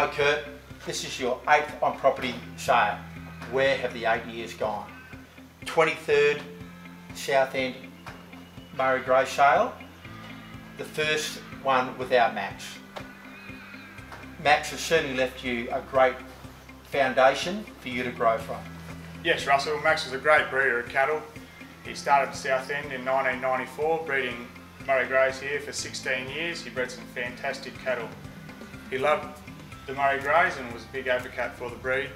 Hi Kurt, this is your eighth on property sale. Where have the eight years gone? 23rd Southend Murray Grey sale, the first one without Max. Max has certainly left you a great foundation for you to grow from. Yes, Russell. Max was a great breeder of cattle. He started at Southend in 1994, breeding Murray Greys here for 16 years. He bred some fantastic cattle. He loved the Murray Greys and was a big advocate for the breed.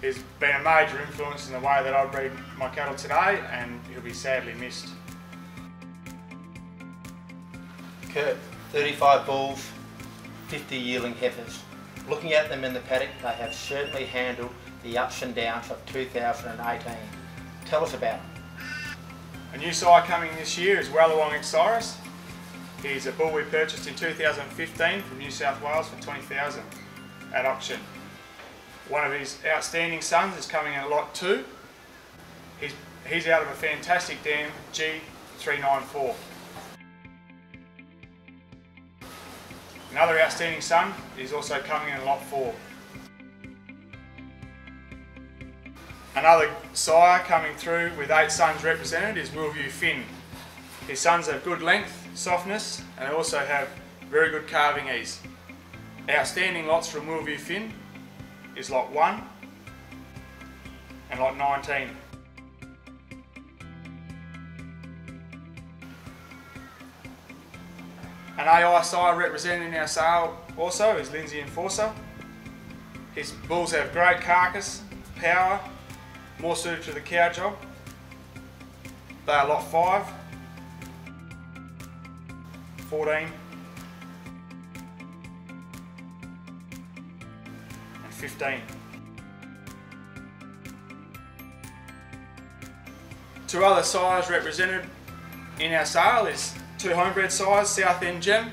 He's been a major influence in the way that I breed my cattle today and he'll be sadly missed. Kurt, 35 bulls, 50 yearling heifers. Looking at them in the paddock, they have certainly handled the ups and downs of 2018. Tell us about them. A new sire coming this year is Wallawong Cyrus. He's a bull we purchased in 2015 from New South Wales for 20000 at auction. One of his outstanding sons is coming in lot 2. He's, he's out of a fantastic dam G394. Another outstanding son is also coming in lot 4. Another sire coming through with eight sons represented is Willview Finn. His sons have good length, softness, and also have very good calving ease. Outstanding lots from Willview Finn is lot 1 and lot 19. An AI sire represented our sale also is Lindsay Enforcer. His bulls have great carcass, power, more suited to the cow job. They are lot 5, 14 and 15. Two other sires represented in our sale is two homebred sires, Southend Gem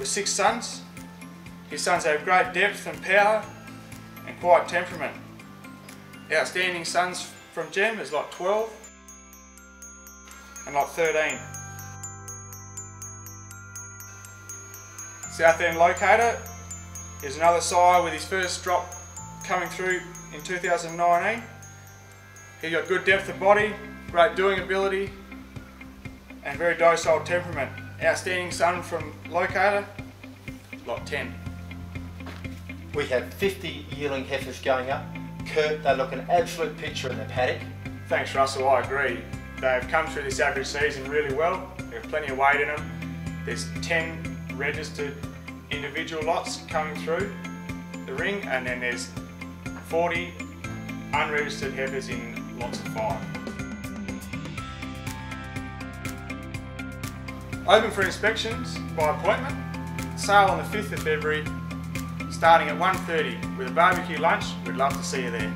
with six sons. His sons have great depth and power and quiet temperament. Outstanding sons from Gem is lot 12 and lot 13. Southend Locator is another sire with his first drop coming through in 2019. He's got good depth of body, great doing ability and very docile temperament. Outstanding son from Locator, lot 10. We have 50 yearling heifers going up. Kurt, they look an absolute picture in the paddock. Thanks Russell, I agree. They've come through this average season really well. There's plenty of weight in them. There's 10 registered individual lots coming through the ring and then there's 40 unregistered heifers in lots of five. Open for inspections by appointment. Sale on the 5th of February starting at 1.30 with a barbecue lunch. We'd love to see you there.